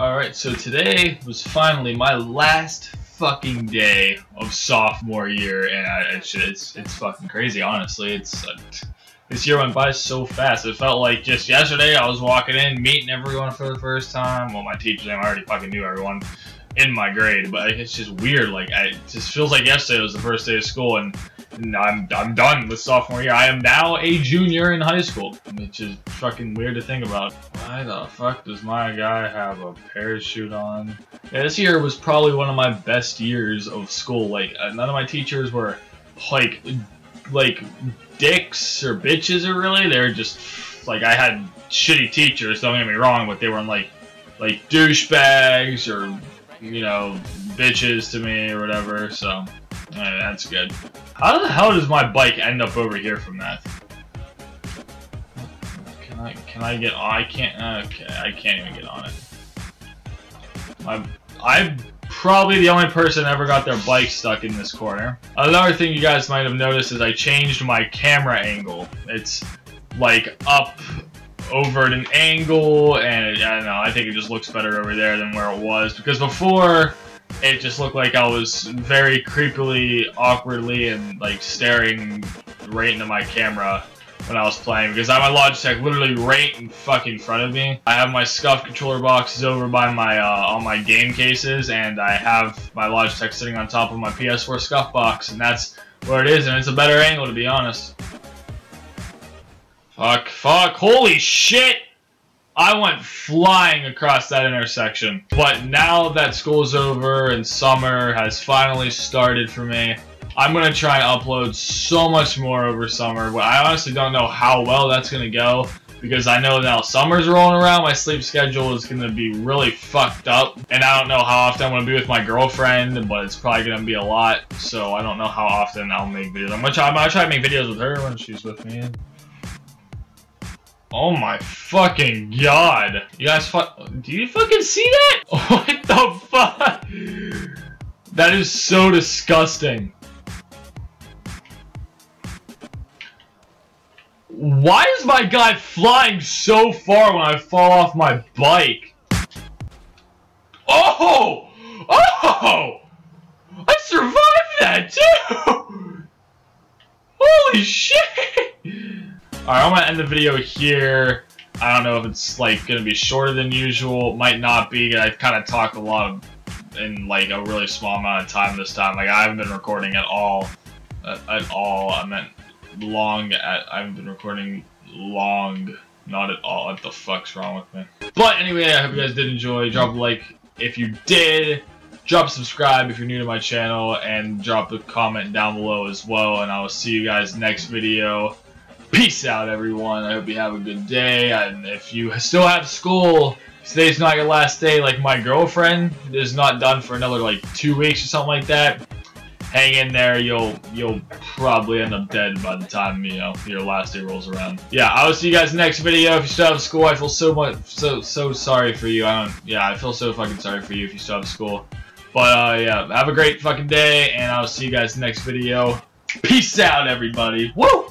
Alright, so today was finally my last fucking day of sophomore year, and I, it's, it's, it's fucking crazy, honestly. It's uh, This year went by so fast. It felt like just yesterday I was walking in, meeting everyone for the first time. Well, my teachers, I already fucking knew everyone in my grade, but it's just weird. Like, I, it just feels like yesterday was the first day of school, and I'm, I'm done with sophomore year. I am now a junior in high school, which is fucking weird to think about. Why the fuck does my guy have a parachute on? Yeah, this year was probably one of my best years of school. Like, uh, none of my teachers were, like, like, dicks or bitches or really. They were just, like, I had shitty teachers, don't get me wrong, but they weren't, like, like, douchebags or, you know, bitches to me or whatever, so... that's good. How the hell does my bike end up over here from that? Can I can I get? I can't. Okay, I can't even get on it. My I'm probably the only person ever got their bike stuck in this corner. Another thing you guys might have noticed is I changed my camera angle. It's like up over at an angle, and I don't know. I think it just looks better over there than where it was because before it just looked like I was very creepily, awkwardly, and like staring right into my camera when I was playing because I have my Logitech literally right in fucking front of me. I have my SCUF controller boxes over by my uh, all my game cases, and I have my Logitech sitting on top of my PS4 SCUF box, and that's where it is, and it's a better angle to be honest. Fuck, fuck, holy shit! I went flying across that intersection. But now that school's over and summer has finally started for me, I'm going to try and upload so much more over summer. But I honestly don't know how well that's going to go because I know now summer's rolling around, my sleep schedule is going to be really fucked up. And I don't know how often I'm going to be with my girlfriend, but it's probably going to be a lot. So I don't know how often I'll make videos. I'm going to try, I'm gonna try to make videos with her when she's with me. Oh my fucking god. You guys fuck- Do you fucking see that? What the fuck? That is so disgusting. Why is my guy flying so far when I fall off my bike? Oh! Oh! I survived that too! Holy shit! Alright, I'm gonna end the video here. I don't know if it's like gonna be shorter than usual. Might not be. I kind of talked a lot in like a really small amount of time this time. Like I haven't been recording at all. At, at all. I meant long. At, I haven't been recording long. Not at all. What the fuck's wrong with me? But anyway, I hope you guys did enjoy. Drop a like if you did. Drop a subscribe if you're new to my channel. And drop a comment down below as well. And I will see you guys next video. Peace out, everyone. I hope you have a good day. And if you still have school, today's not your last day. Like my girlfriend is not done for another like two weeks or something like that. Hang in there. You'll you'll probably end up dead by the time you know your last day rolls around. Yeah, I will see you guys next video. If you still have school, I feel so much so so sorry for you. I don't. Yeah, I feel so fucking sorry for you if you still have school. But uh, yeah, have a great fucking day, and I'll see you guys next video. Peace out, everybody. Woo!